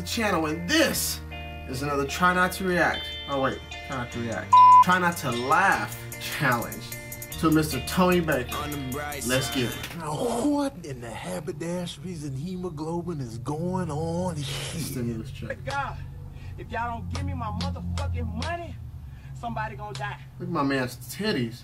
the channel. And this is another Try Not to React. Oh, wait, Try Not to React. Try Not to Laugh challenge to Mr. Tony Baker. Let's get it. Now, what in the haberdasheries and hemoglobin is going on here? Stimulus check. God, if y'all don't give me my motherfucking money, somebody gonna die. Look at my man's titties.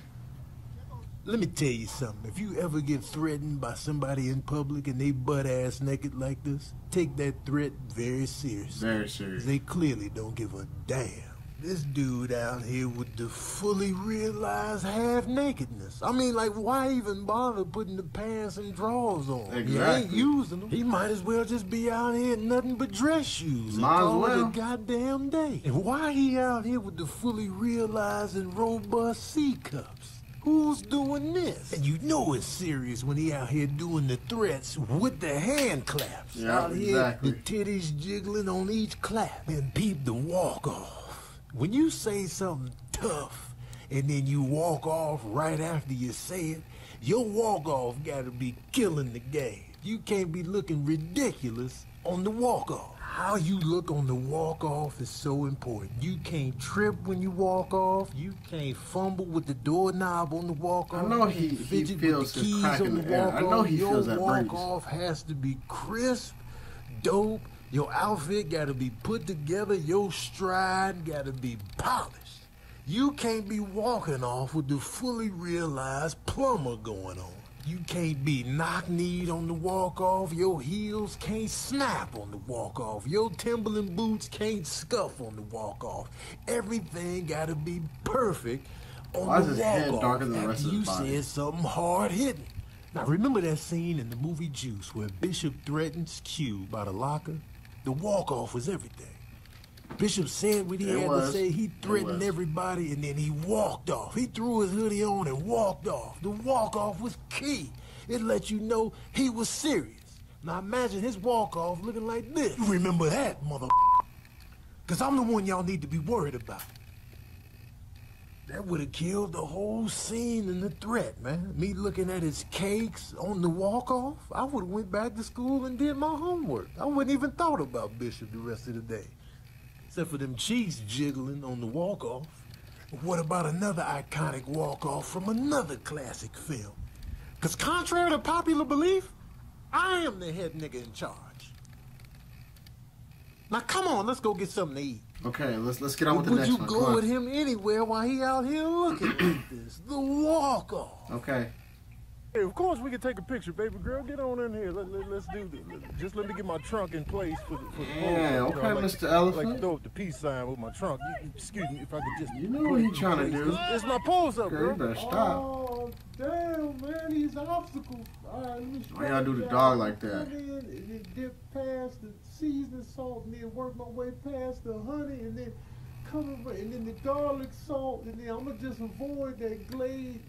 Let me tell you something. If you ever get threatened by somebody in public and they butt ass naked like this, take that threat very seriously. Very serious. They clearly don't give a damn. This dude out here with the fully realized half nakedness. I mean, like, why even bother putting the pants and drawers on? He ain't using them. He might as well just be out here in nothing but dress shoes. Might as well. a goddamn day. And why he out here with the fully realized and robust C cups? Who's doing this? And you know it's serious when he out here doing the threats with the hand claps. Yeah, out here, the titties jiggling on each clap. And peep the walk off. When you say something tough and then you walk off right after you say it, your walk off gotta be killing the game. You can't be looking ridiculous on the walk off. How you look on the walk off is so important. You can't trip when you walk off. You can't fumble with the doorknob on the walk off. I know he- he feels with the keys crack on the walk I know off. he Your feels that walk breeze. off has to be crisp, dope. Your outfit got to be put together. Your stride got to be polished. You can't be walking off with the fully realized plumber going on. You can't be knock-kneed on the walk-off. Your heels can't snap on the walk-off. Your Timberland boots can't scuff on the walk-off. Everything got to be perfect on Why the his walk-off darker than the after rest of you said something hard-hitting. Now remember that scene in the movie Juice where Bishop threatens Q by the locker? The walk-off was everything. Bishop said what he It had was. to say. He threatened everybody, and then he walked off. He threw his hoodie on and walked off. The walk-off was key. It let you know he was serious. Now imagine his walk-off looking like this. You remember that, mother? Because I'm the one y'all need to be worried about. That would have killed the whole scene and the threat, man. Me looking at his cakes on the walk-off, I would have went back to school and did my homework. I wouldn't even thought about Bishop the rest of the day. Except for them cheeks jiggling on the walk-off. What about another iconic walk-off from another classic film? Because contrary to popular belief, I am the head nigga in charge. Now come on, let's go get something to eat. Okay, let's let's get on with the Would next you one. go Come on. with him anywhere while he out here looking like this? The walk off. Okay. Hey, of course we can take a picture, baby girl. Get on in here. Let, let, us do this. Let- Just let me get my trunk in place for the, for the photo. Yeah, You know, okay, like, Mr. I Elephant. like throw up the peace sign with my trunk. You- you- excuse me if I could just. You know what it he in trying to do. It's, it's my pose up, Girl, you girl. better stop. Oh, damn, man, these obstacles. All right, let me Why y'all do the dog like that? And then, and then dip past the seasoning salt and then work my way past the honey and then come over and then the garlic salt and then I'm going to just avoid that glade.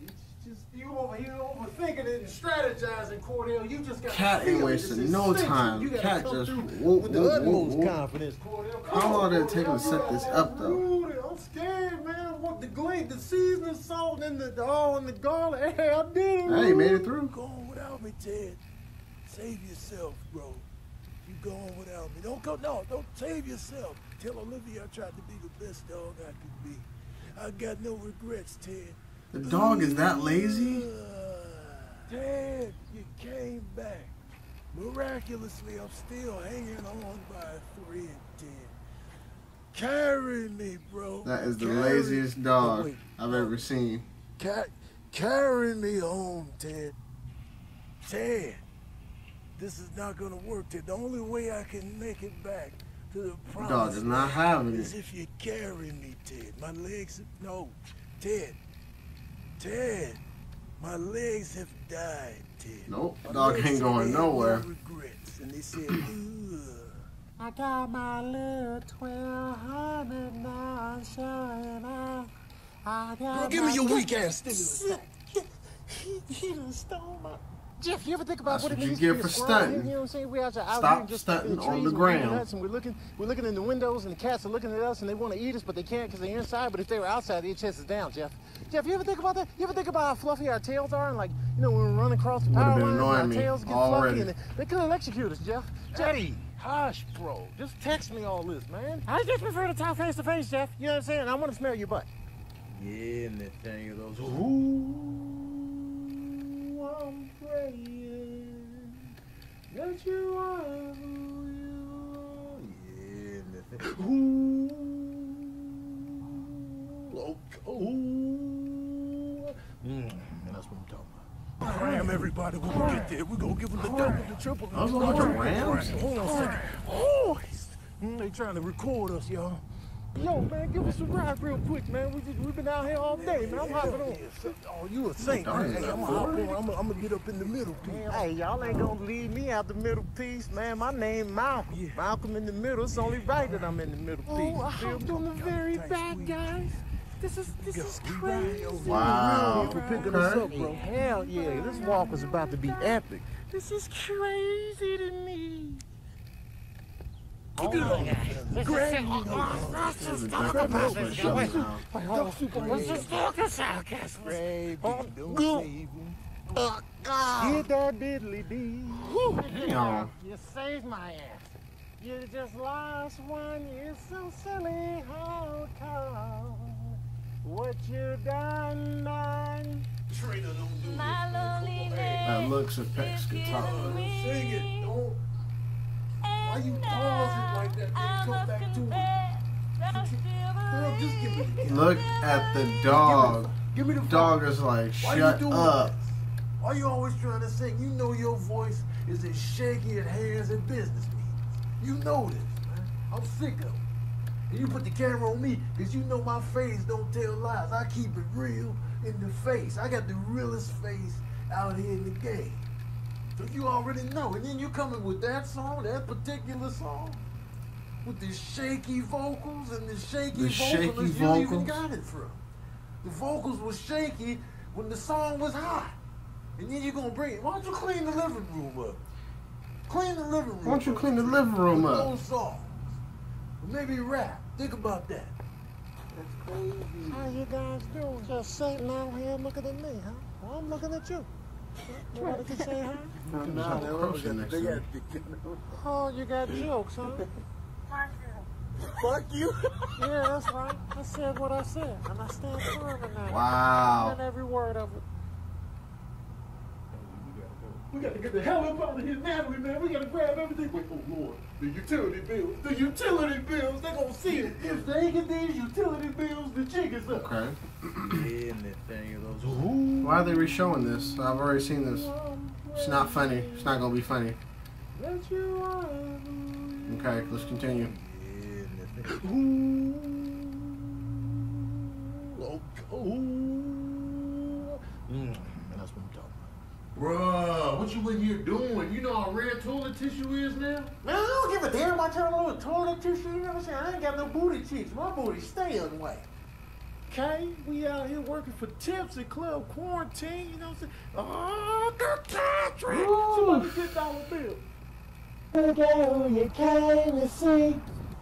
Just, you over here overthinking it and strategizing, Cordell. You just got Cat ain't wasting no time. Cat just whoop, with the whoop, utmost whoop, confidence, Cordell. How long did it take him to set this up, though? Rudy, I'm scared, man. What the glade, the seasoning salt, and the all and the garlic. Hey, I did it. Hey, made it through. Go on without me, Ted. Save yourself, bro. You go on without me. Don't go. No, don't save yourself. Tell Olivia I tried to be the best dog I could be. I got no regrets, Ted. The dog is that lazy? Ted, you came back. Miraculously, I'm still hanging on by a thread, Ted. Carry me, bro. That is the Carry- laziest dog Wait, I've ever seen. Ca- carry me home, Ted. Ted, this is not gonna work, Ted. The only way I can make it back to the promised dog is not having is it. if you carry me, Ted. My legs, no, Ted. Ted, my legs have died, Ted. Nope, My dog ain't going nowhere. regrets, and they said, I got my little twelve hundred now, showing out. I got Girl, give me your weak ass stimulus. he, he done stole my. Jeff, you ever think about That's what it what you means get to be a for squirrel here? stunting. You know what I'm saying? We out, there- out Stop here just stunting in the on trees the and we're ground. nuts and we're looking, we're looking in the windows and the cats are looking at us and they want to eat us, but they can't because they're inside. But if they were outside, their chest is down, Jeff. Jeff, you ever think about that? You ever think about how fluffy our tails are and like, you know, when we're running across the Would've power lines, annoying our tails get already. fluffy and they, they could electrocute us, Jeff. Jeff. Hey, hush, bro. Just text me all this, man. I just prefer to talk face to face, Jeff. You know what I'm saying? I want to smell your butt. Yeah, and that thing of those. Ooh, I'm praying that you are who you are. Yeah, and that thing. Ooh, oh, ooh. Mm, that's what I'm talking about. Ram everybody when we get there. We're gonna give them the double, the triple. I was a bunch rams? Hold on a second. Oh, mm, they trying to record us, y'all. Yo, man, give us a ride real quick, man. We just, we've been out here all day, man. I'm hopping on. Oh, you a saint, man. Hey, I'm gonna hop on. I'm gonna, I'm gonna get up in the middle, piece. Hey, y'all ain't gonna leave me out the middle piece, man. My name Malcolm. Yeah. Malcolm in the middle. It's only right that I'm in the middle piece. Oh, I you feel hopped on the very back, guys. This is this is crazy. Wow. for picking us up, bro. Hell yeah, this walk is about to be epic. This is crazy to me. Oh my God. This is sick. This is a drink of this shut me down. Let's just talk this out, guys. Baby, Oh, him. Get that diddly dee. Damn. You saved my ass. You just lost one. You're so silly. How come? What you done, do My loneliness That looks of Peck's guitar. Sing it. Don't. Look at the dog. Give me the Dog is like, Why you shut doing up. this? Why you always trying to sing? You know your voice is as shaky as hands and business meetings. You know this, man. I'm sick of it. And you put the camera on me because you know my face don't tell lies. I keep it real in the face. I got the realest face out here in the game. So you already know. And then you coming with that song, that particular song, with the shaky vocals and the shaky The shaky vocalist you even got it from. The vocals were shaky when the song was hot. And then you're gonna bring it. Why don't you clean the living room up? Clean the living room Why don't you clean the living room up? Those songs. Or maybe rap. Think about that. That's crazy. How you guys doing? Just sitting out here looking at me, huh? Well, I'm looking at you. You Nobody can say hi. Just have a crossing next to me. Oh, you got jokes, huh? Fuck you. Yeah, that's right. I said what I said, and I stand firm in that. Wow. And every word of it. We gotta get the hell up out of here, Natalie, man. We gotta grab everything. Wait, oh Lord, the utility bills. The utility bills. They gonna see it. If they get these utility bills, the jig is up. Okay. Yeah, and thing of those. Ooh. Why are they re-showing this? I've already seen this. It's not funny. It's not gonna be funny. That you are. Okay, let's continue. Yeah, and that thing. Ooh. Oh, ooh. Mm, that's what I'm talking about. Bruh, what you in here doing? You know how red toilet tissue is now? Man, I don't give a damn about your little toilet tissue. You know what I'm saying? I ain't got no booty cheeks. My booty stay on the way. Okay, we out here working for tips at Club Quarantine, you know what I'm saying? Oh, the Patrick! Somebody get dollar bill. Girl, you came to see.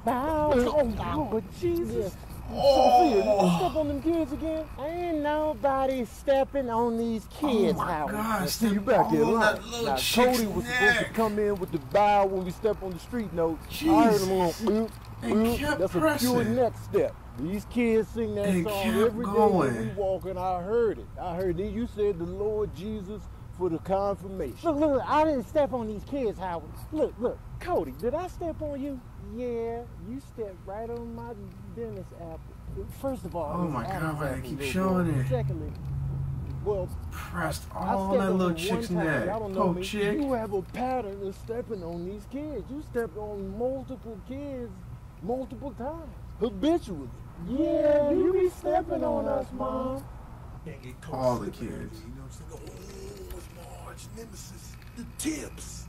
Bow. Oh, but Jesus. Oh. Step on them kids again. Ain't nobody stepping on these kids' Oh my Now, see, you back there, lying. Now, Cody was supposed to come in with the bow when we step on the street note. I heard him on. boop. kept That's a pure next step. These kids sing that They song every day when we walk, and I heard it. I heard it. You said the Lord Jesus for the confirmation. Look, look, I didn't step on these kids, Howard. Look, look, Cody, did I step on you? Yeah, you stepped right on my dentist apple. First of all, Oh my God, Adam's why they keep showing boy. it? Secondly, well, Pressed I all that little chick's neck. Y'all don't know Poor chick. You have a pattern of stepping on these kids. You stepped on multiple kids multiple times, habitually. Yeah, you be stepping on us, mom. Can't get caught All the kids. You know what I'm saying? It's my arch nemesis. The tips.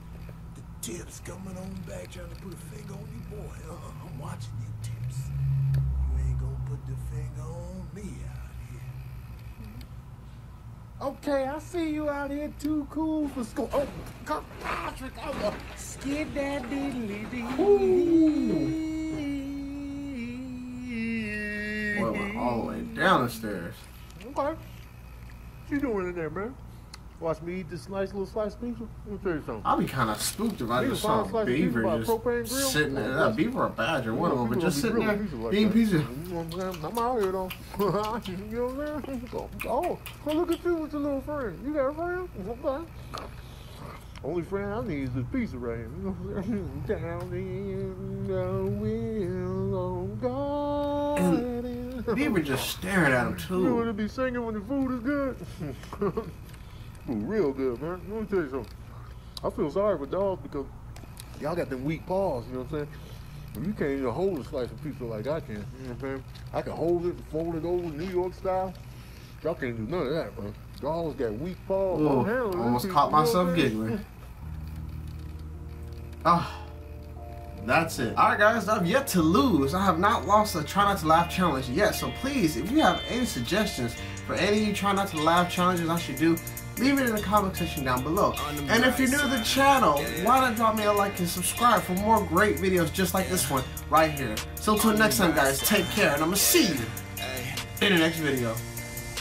The tips coming on back trying to put a finger on you, boy. Uh, I'm watching you, tips. You ain't gonna put the finger on me out here. Okay, I see you out here too cool for school. Oh, Kirkpatrick, I'm a skid that diddly dee. Boy went all the way down the stairs. Okay. What you doing in there, man? Watch me eat this nice little slice of pizza? Let me tell you something. I'll be kind of spooked if I just saw a pizza beaver just grill? sitting there. That beaver or a badger, one of them, but just sitting there eating like that. pizza. You know what I'm saying? I'm out here though. you know what I'm saying? Oh, well, look at you with your little friend. You got a friend? Okay. Only friend I need is this pizza right here. You know what I'm saying? Down in the will of God. Beaver just staring at him too. You want too. to be singing when the food is good? food real good, man. Let me tell you something. I feel sorry for dogs because y'all got them weak paws, you know what I'm saying? But you can't even hold a slice of pizza like I can, you know what I'm saying? I can hold it, fold it over New York style. Y'all can't do none of that, man. Dogs got weak paws. Ooh, Don't handle almost caught you know myself giggling. Ah, that's it. All right, guys, I've yet to lose. I have not lost the Try Not to Laugh challenge yet. So please, if you have any suggestions for any of you Try Not to Laugh challenges I should do, leave it in the comment section down below. And if you're new to the channel, why not drop me a like and subscribe for more great videos just like this one right here. So until next time, guys, take care, and I'm gonna see you in the next video.